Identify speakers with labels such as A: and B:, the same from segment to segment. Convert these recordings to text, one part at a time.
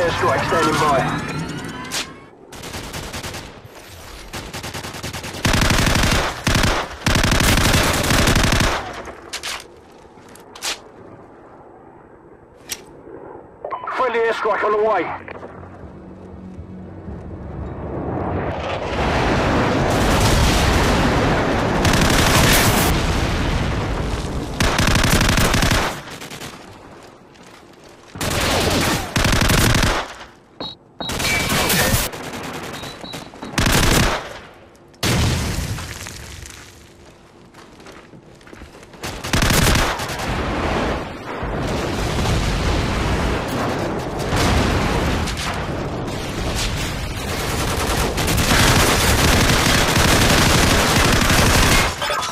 A: Airstrike standing by. Friendly airstrike on the way.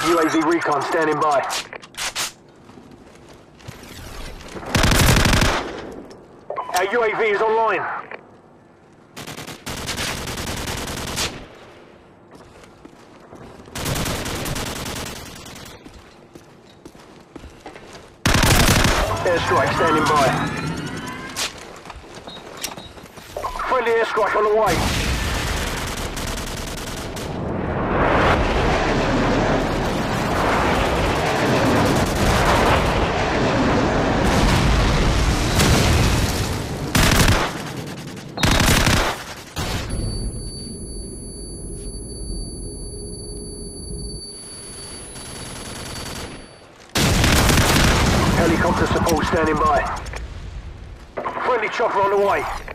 A: UAV recon standing by. Our UAV is online. Airstrike standing by. Friendly airstrike on the way. Helicopter support standing by. Friendly chopper on the way.